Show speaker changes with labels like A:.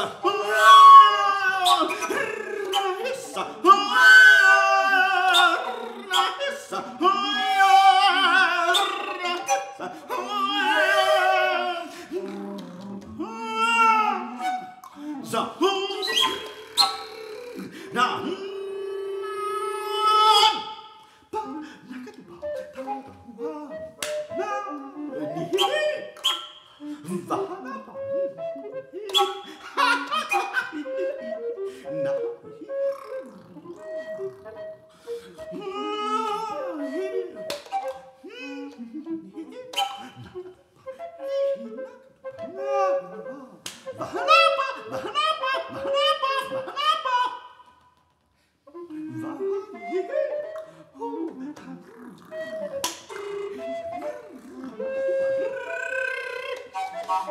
A: Essa. Essa. Essa. Essa. Essa. Essa. Har